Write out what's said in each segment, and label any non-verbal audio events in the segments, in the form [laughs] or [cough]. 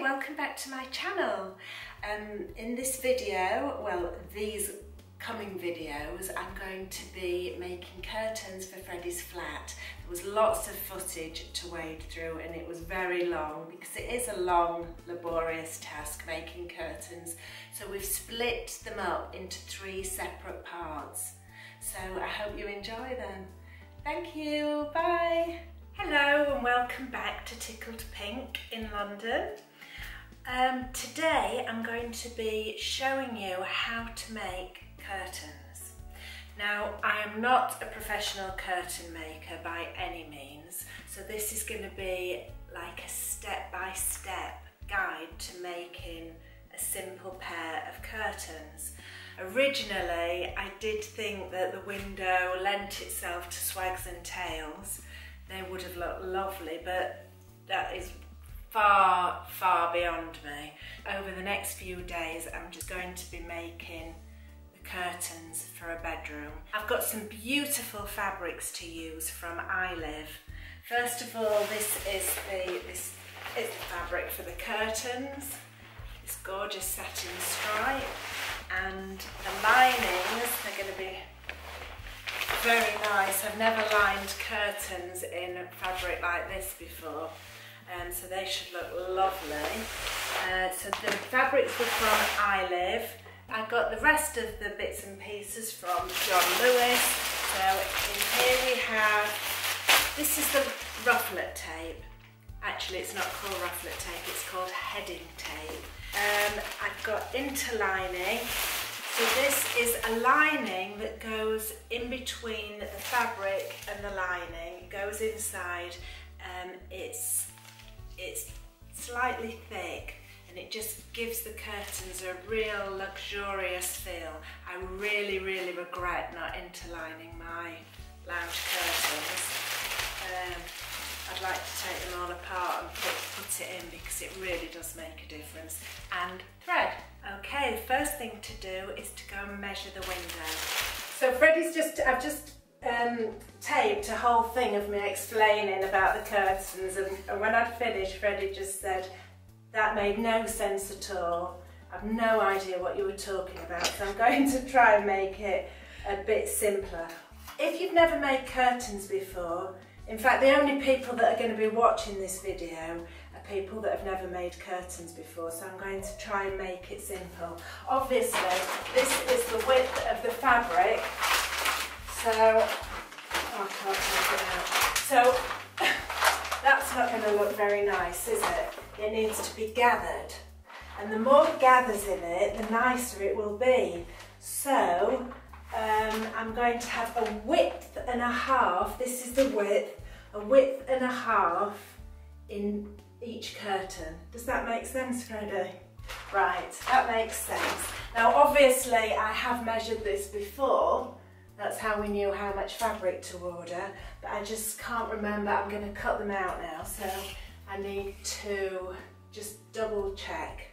Welcome back to my channel. Um, in this video, well these coming videos, I'm going to be making curtains for Freddie's flat. There was lots of footage to wade through and it was very long because it is a long, laborious task making curtains. So we've split them up into three separate parts. So I hope you enjoy them. Thank you, bye. Hello and welcome back to Tickled Pink in London. Um, today I'm going to be showing you how to make curtains. Now I am not a professional curtain maker by any means so this is going to be like a step-by-step -step guide to making a simple pair of curtains. Originally I did think that the window lent itself to swags and tails. They would have looked lovely but that is far, far beyond me. Over the next few days I'm just going to be making the curtains for a bedroom. I've got some beautiful fabrics to use from Iliv. First of all, this is the this is the fabric for the curtains. This gorgeous satin stripe and the linings, they're going to be very nice. I've never lined curtains in fabric like this before um, so they should look lovely. Uh, so the fabrics were from Iliv I got the rest of the bits and pieces from John Lewis. So in here we have, this is the Rufflette tape. Actually, it's not called Rufflette tape, it's called heading tape. Um, I've got interlining. So this is a lining that goes in between the fabric and the lining. It goes inside. Um, it's, it's slightly thick and it just gives the curtains a real luxurious feel. I really, really regret not interlining my lounge curtains. Um, I'd like to take them all apart and put, put it in because it really does make a difference. And thread. Okay, first thing to do is to go and measure the window. So Freddie's just, I've just um, taped a whole thing of me explaining about the curtains and, and when I'd finished Freddie just said, that made no sense at all. I've no idea what you were talking about, so I'm [laughs] going to try and make it a bit simpler. If you've never made curtains before, in fact the only people that are going to be watching this video are people that have never made curtains before, so I'm going to try and make it simple. Obviously, this is the width of the fabric, so oh, I can't take it out. So [laughs] that's not going to look very nice, is it? It needs to be gathered. And the more gathers in it, the nicer it will be. So um, I'm going to have a width and a half, this is the width, a width and a half in each curtain. Does that make sense, Freddie? Right, that makes sense. Now obviously I have measured this before, that's how we knew how much fabric to order, but I just can't remember, I'm going to cut them out now, so I need to just double check.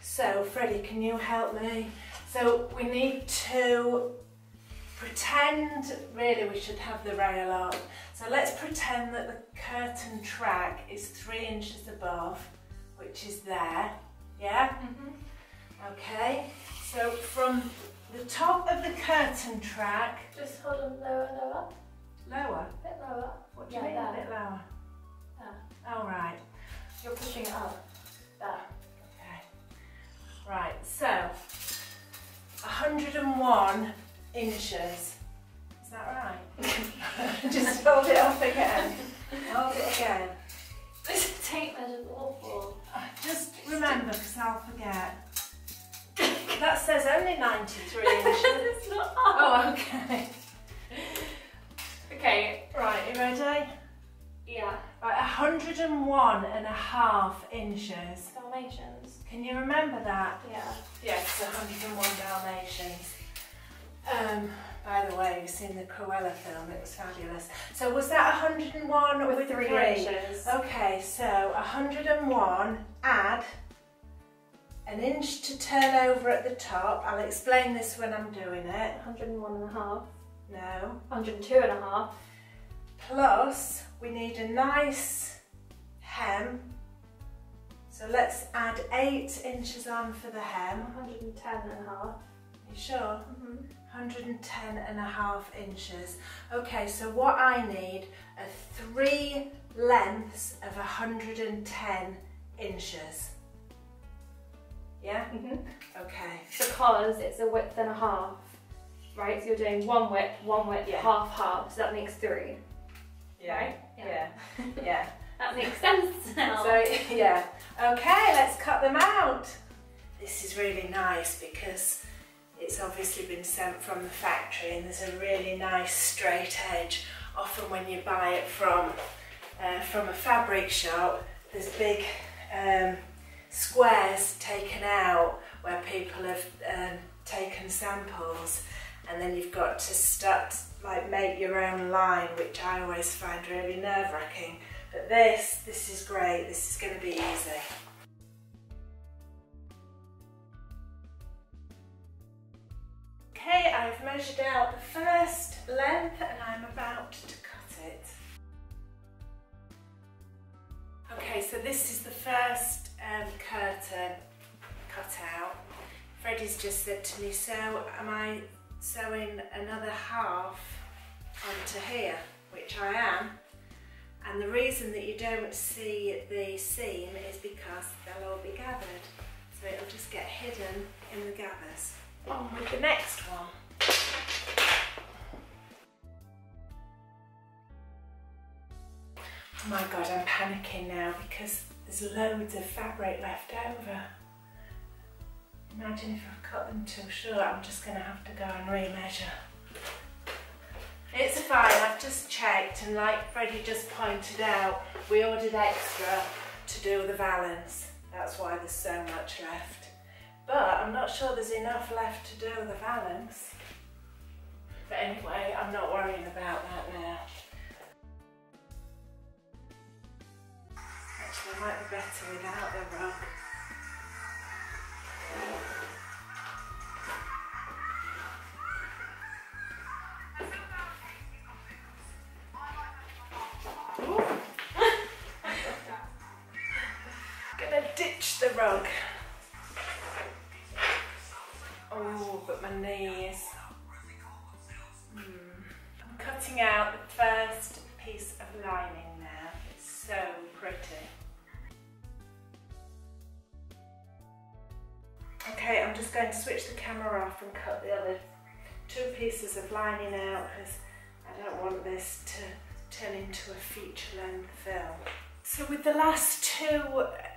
So Freddie, can you help me? So we need to pretend, really we should have the rail up. So let's pretend that the curtain track is three inches above, which is there, yeah? Mm -hmm. Okay, so from the top of the curtain track. Just hold on lower, lower. Lower? A bit lower. What do you mean a bit lower? Oh, right. You're pushing it up. There. Okay. Right, so 101 inches. Is that right? [laughs] Just hold it up again. Hold it again. This tape measure's awful. Just remember, because I'll forget. That says only 93 [laughs] inches. Oh, okay. Okay. Right, you ready? Yeah. Right, 101 and a half inches. Dalmatians. Can you remember that? Yeah. Yes, 101 Dalmatians. Um, by the way, you've seen the Cruella film, it was fabulous. So was that 101 with, with three, three inches? Okay, so 101, add an inch to turn over at the top. I'll explain this when I'm doing it. 101 and a half. No. 102 and a half. Plus, we need a nice hem. So let's add eight inches on for the hem. 110 and a half. You sure? Mm-hmm. 110 and a half inches. Okay, so what I need are three lengths of 110 inches. Yeah? Mm-hmm. Okay. Because it's a width and a half, right? So you're doing one width, one width, Yeah. half, half. So that makes three, right? Yeah. [laughs] Yeah. That makes sense now. [laughs] So, yeah. Okay, let's cut them out. This is really nice because it's obviously been sent from the factory and there's a really nice straight edge. Often when you buy it from, uh, from a fabric shop, there's big um, squares taken out where people have um, taken samples. And then you've got to start like make your own line which I always find really nerve-wracking. But this this is great. This is going to be easy. Okay I've measured out the first length and I'm about to cut it. Okay so this is the first um, curtain cut out Freddie's just said to me so am I sewing another half onto here which I am and the reason that you don't see the seam is because they'll all be gathered. So it'll just get hidden in the gathers. On with the next one. Oh my god, I'm panicking now because there's loads of fabric left over. Imagine if I've cut them too short, I'm just going to have to go and remeasure. It's fine, I've just checked and like Freddie just pointed out, we ordered extra to do the valance. That's why there's so much left. But I'm not sure there's enough left to do the valance. But anyway, I'm not worrying about that now. Actually, it might be better without the rug. [laughs] Gonna ditch the rug. Oh, but my knees. Going to switch the camera off and cut the other two pieces of lining out because I don't want this to turn into a feature length film. So with the last two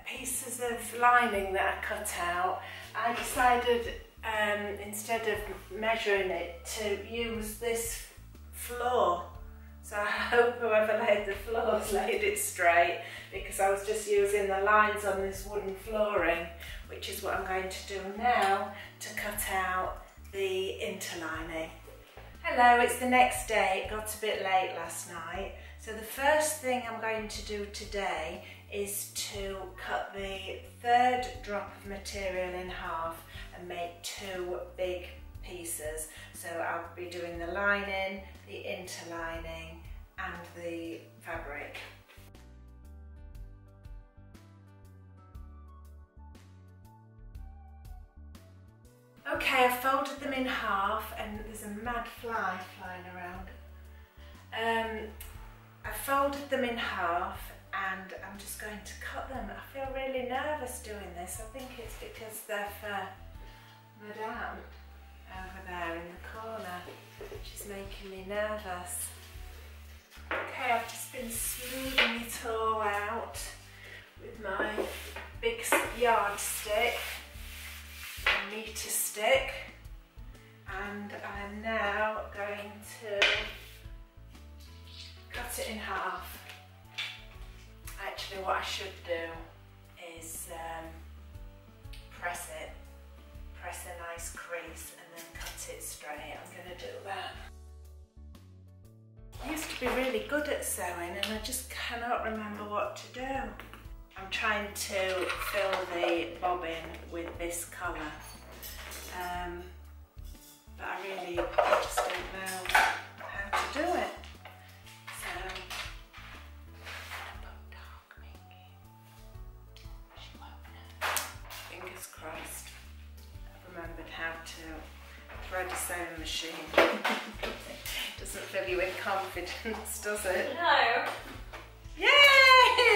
pieces of lining that I cut out, I decided um, instead of measuring it to use this floor. So I [laughs] hope whoever laid the floors laid it straight because I was just using the lines on this wooden flooring, which is what I'm going to do now to cut out the interlining. Hello, it's the next day. It got a bit late last night. So the first thing I'm going to do today is to cut the third drop of material in half and make two big pieces. So I'll be doing the lining, the interlining and the fabric. Okay, I've folded them in half and there's a mad fly flying around. Um, I folded them in half and I'm just going to cut them. I feel really nervous doing this. I think it's because they're for Madame over there in the corner. She's making me nervous. Okay, I've just been smoothing it all out with my big yardstick, a meter stick, and I'm now going to cut it in half. Actually, what I should do is um, crease, and then cut it straight. I'm going to do that. I used to be really good at sewing and I just cannot remember what to do. I'm trying to fill the bobbin with this colour. Um, but I really just don't know how to do it. Machine. [laughs] Doesn't fill you with confidence, does it? No. Yay!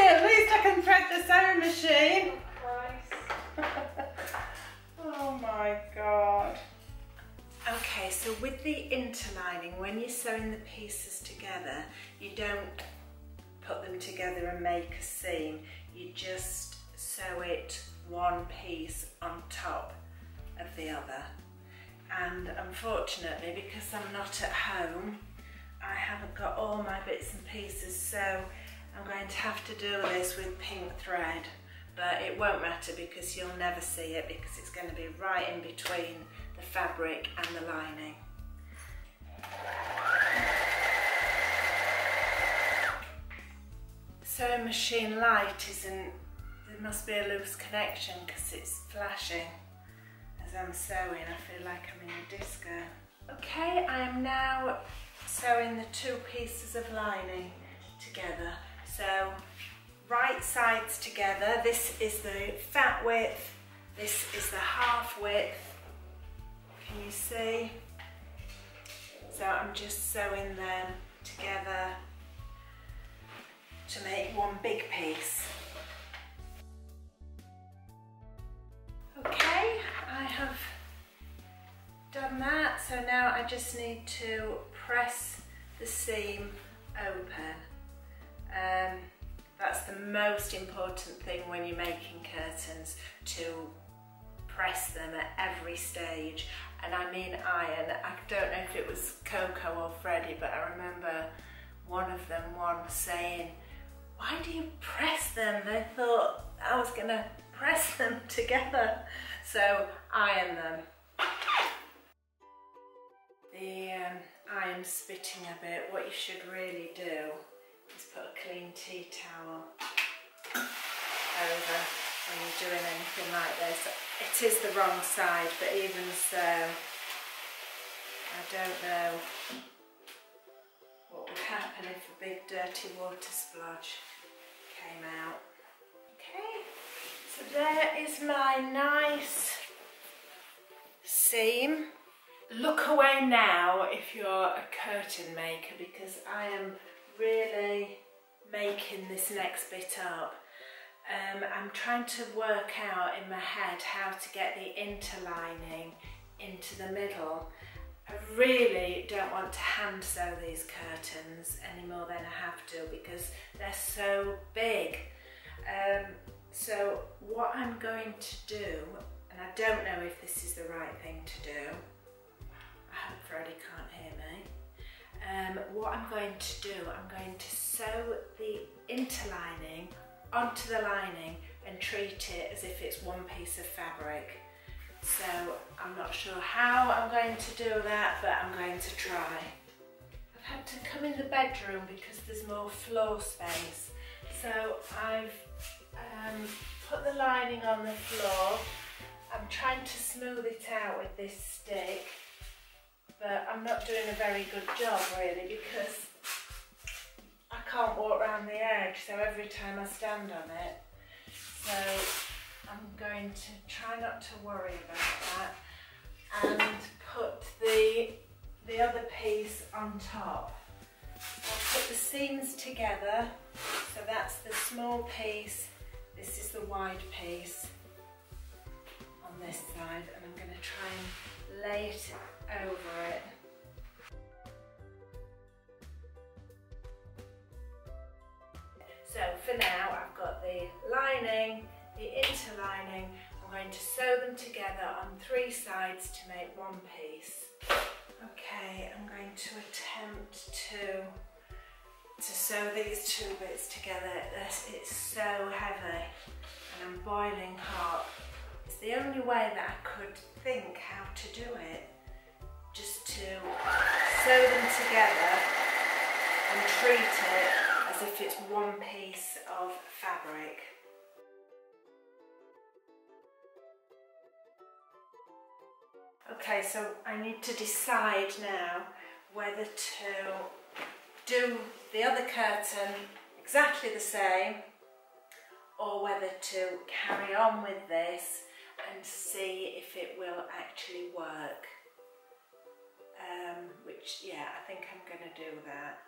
At least I can thread the sewing machine. Oh, Christ. [laughs] oh my god. Okay, so with the interlining, when you're sewing the pieces together, you don't put them together and make a seam. You just sew it one piece on top of the other. And unfortunately, because I'm not at home, I haven't got all my bits and pieces, so I'm going to have to do this with pink thread. But it won't matter because you'll never see it because it's going to be right in between the fabric and the lining. Sewing machine light isn't, there must be a loose connection because it's flashing as I'm sewing. I feel like I'm in a disco. Okay, I am now sewing the two pieces of lining together. So right sides together, this is the fat width, this is the half width. Can you see? So I'm just sewing them together to make one big piece. Have done that. So now I just need to press the seam open. Um, that's the most important thing when you're making curtains, to press them at every stage. And I mean iron. I don't know if it was Coco or Freddie, but I remember one of them once saying, why do you press them? They thought I was gonna press them [laughs] together. So iron them. The um, iron spitting a bit, what you should really do is put a clean tea towel over when you're doing anything like this. It is the wrong side, but even so, I don't know what would happen if a big dirty water splodge came out. Okay, so there is my nice seam. Look away now if you're a curtain maker because I am really making this next bit up. Um, I'm trying to work out in my head how to get the interlining into the middle. I really don't want to hand sew these curtains any more than I have to because they're so big. Um, so what I'm going to do, and I don't know if this is the right thing to do, I hope Freddie can't hear me. Um, what I'm going to do, I'm going to sew the interlining onto the lining and treat it as if it's one piece of fabric. So I'm not sure how I'm going to do that, but I'm going to try. I've had to come in the bedroom because there's more floor space. So I've um, put the lining on the floor. I'm trying to smooth it out with this stick but I'm not doing a very good job really because I can't walk around the edge so every time I stand on it so I'm going to try not to worry about that and put the the other piece on top. I'll put the seams together so that's the small piece this is the wide piece over it. So for now I've got the lining, the interlining, I'm going to sew them together on three sides to make one piece. Okay, I'm going to attempt to to sew these two bits together. It's so heavy and I'm boiling hot. The only way that I could think how to do it just to sew them together and treat it as if it's one piece of fabric. Okay, so I need to decide now whether to do the other curtain exactly the same or whether to carry on with this and see if it will actually work. um, which yeah, I think I'm going to do that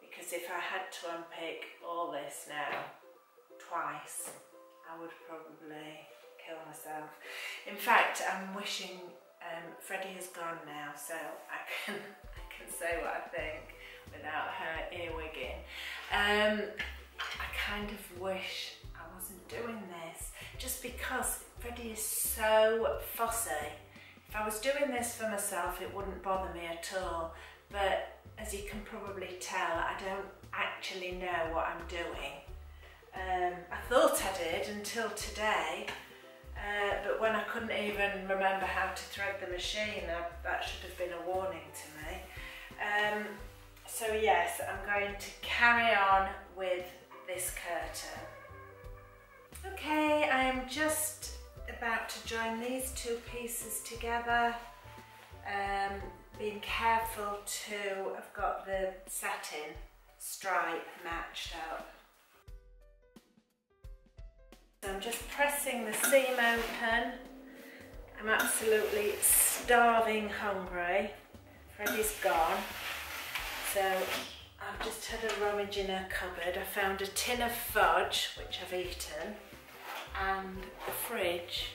because if I had to unpick all this now twice, I would probably kill myself. In fact, I'm wishing um, Freddie has gone now, so I can [laughs] I can say what I think without her earwigging. Um, I kind of wish I wasn't doing this just because Freddie is so fussy. If I was doing this for myself, it wouldn't bother me at all. But as you can probably tell, I don't actually know what I'm doing. Um, I thought I did until today, uh, but when I couldn't even remember how to thread the machine, I, that should have been a warning to me. Um, so yes, I'm going to carry on with this curtain. Okay, I am just about to join these two pieces together. Um, being careful to, I've got the satin stripe matched up. So I'm just pressing the seam open. I'm absolutely starving hungry. Freddie's gone. So I've just had a rummage in her cupboard. I found a tin of fudge, which I've eaten, and the fridge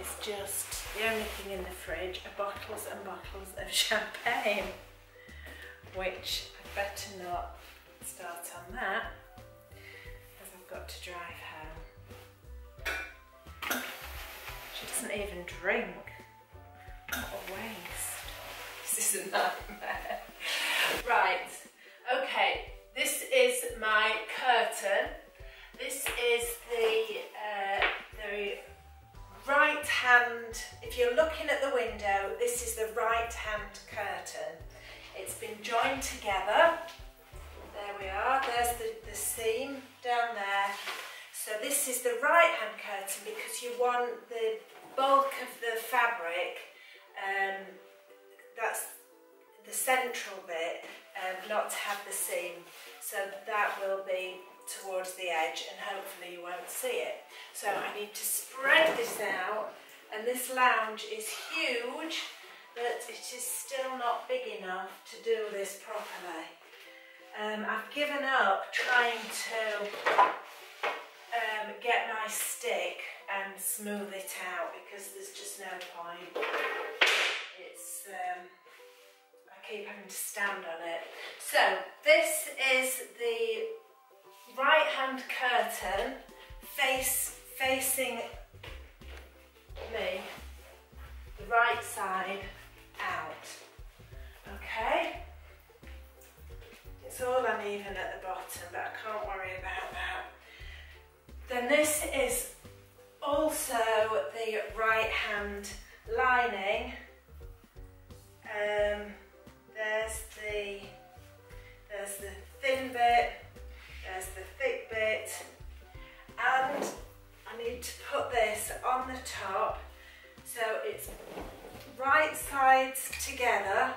is just the only thing in the fridge are bottles and bottles of [laughs] champagne, which I'd better not start on that, as I've got to drive home. She doesn't even drink. What a waste. This is a nightmare. [laughs] Right, okay, this is my curtain. This is the, uh, the right hand, if you're looking at the window, this is the right hand curtain. It's been joined together. There we are, there's the, the seam down there. So this is the right hand curtain because you want the bulk of the fabric, um, that's the central bit, um, not to have the seam. So that will be towards the edge and hopefully you won't see it. So I need to spread this out and this lounge is huge but it is still not big enough to do this properly. Um, I've given up trying to um, get my stick and smooth it out because there's just no point. It's, um, I keep having to stand on it. So this is the right hand curtain face facing me, the right side out. Okay? It's all uneven at the bottom, but I can't worry about that. Then this is also the right hand lining. Um, there's the there's the thin bit there's the thick bit. And I need to put this on the top so it's right sides together.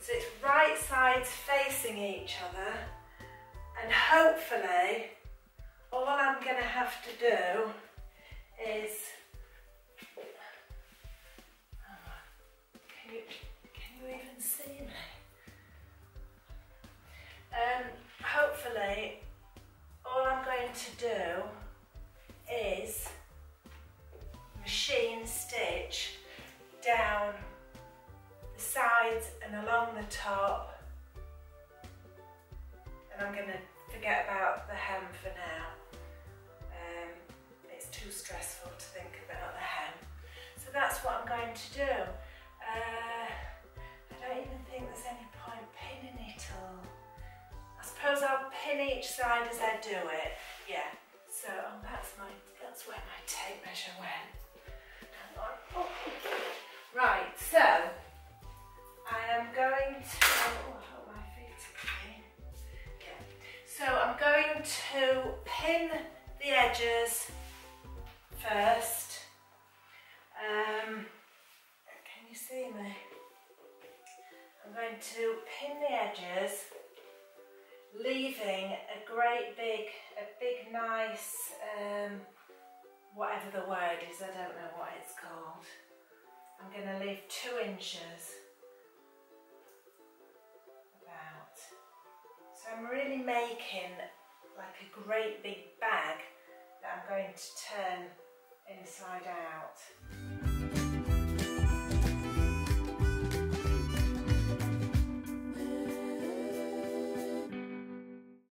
So it's right sides facing each other. And hopefully, all I'm going to have to do is can you, Um, hopefully, all I'm going to do is machine stitch down the sides and along the top and I'm going to forget about the hem for now. Um, it's too stressful to think about the hem. So that's what I'm going to do. Uh, suppose I'll pin each side as I do it. Yeah, so oh, that's my that's where my tape measure went. Oh. Right, so I am going to oh, hope my feet clean. Yeah. So I'm going to pin the edges first. Um, can you see me? I'm going to pin the edges leaving a great big, a big nice, um, whatever the word is, I don't know what it's called. I'm going to leave two inches about. So I'm really making like a great big bag that I'm going to turn inside out.